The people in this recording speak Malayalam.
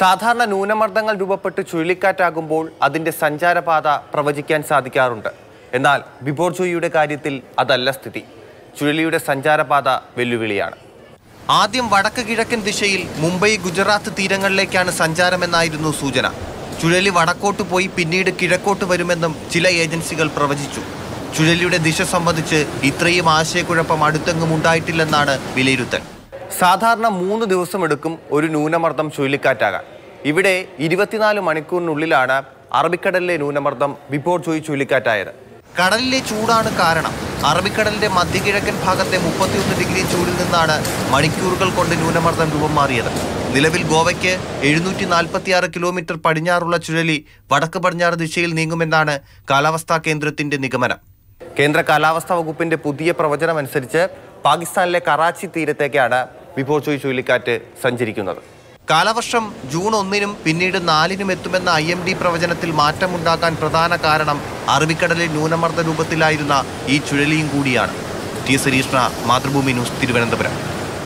സാധാരണ ന്യൂനമർദ്ദങ്ങൾ രൂപപ്പെട്ട് ചുഴലിക്കാറ്റാകുമ്പോൾ അതിന്റെ സഞ്ചാരപാത പ്രവചിക്കാൻ സാധിക്കാറുണ്ട്. എന്നാൽ ബിബോർജോയിയുടെ കാര്യത്തിൽ അതല്ല സ്ഥിതി. ചുഴലിയുടെ സഞ്ചാരപാത വെല്ലുവിളിയാണ്. ആദ്യം വടക്ക് കിഴക്കൻ ദിശയിൽ മുംബൈ ഗുജറാത്ത് തീരങ്ങളിലേക്കാണ് സഞ്ചാരമെന്നായിരുന്നു സൂചന. ചുഴലി വടക്കോട്ട് പോയി പിന്നീട് കിഴക്കോട്ട് വരുമെന്നും ചില ഏജൻസികൾ പ്രവചിച്ചു. ചുഴലിയുടെ ദിശ സംബന്ധിച്ച് ഇത്രയും ആശയക്കുഴപ്പം അടുത്തെങ്ങും ഉണ്ടായിട്ടില്ലെന്നാണ് വിലയിരുത്തൽ. സാധാരണ മൂന്ന് ദിവസമെടുക്കും ഒരു ന്യൂനമർദ്ദം ചുഴലിക്കാറ്റാകാൻ. ഇവിടെ ഇരുപത്തിനാല് മണിക്കൂറിനുള്ളിലാണ് അറബിക്കടലിലെ ന്യൂനമർദ്ദം ബിപോർ ജോയി ചുഴലിക്കാറ്റായത്. കടലിലെ ചൂടാണ് കാരണം. അറബിക്കടലിന്റെ മധ്യകിഴക്കൻ ഭാഗത്തെ മുപ്പത്തിയൊന്ന് ഡിഗ്രി ചൂടിൽ നിന്നാണ് മണിക്കൂറുകൾ കൊണ്ട് ന്യൂനമർദ്ദം രൂപം മാറിയത്. നിലവിൽ ഗോവയ്ക്ക് എഴുന്നൂറ്റി നാൽപ്പത്തിയാറ് കിലോമീറ്റർ പടിഞ്ഞാറുള്ള ചുഴലി വടക്ക് പടിഞ്ഞാറ് ദിശയിൽ നീങ്ങുമെന്നാണ് കാലാവസ്ഥാ കേന്ദ്രത്തിന്റെ നിഗമനം. കേന്ദ്ര കാലാവസ്ഥാ വകുപ്പിന്റെ പുതിയ പ്രവചനം അനുസരിച്ച് പാകിസ്ഥാനിലെ കറാച്ചി തീരത്തേക്കാണ് വിഭോചോയ് ചുഴലിക്കാറ്റ് സഞ്ചരിക്കുന്നത്. കാലവർഷം ജൂൺ ഒന്നിനും പിന്നീട് നാലിനും എത്തുമെന്ന ഐ എം ഡി പ്രവചനത്തിൽ മാറ്റമുണ്ടാക്കാൻ പ്രധാന കാരണം അറബിക്കടലിൽ ന്യൂനമർദ്ദ രൂപത്തിലായിരുന്ന ഈ ചുഴലിയും കൂടിയാണ്. T Sareeshna Mathrubhumi news Thiruvananthapuram.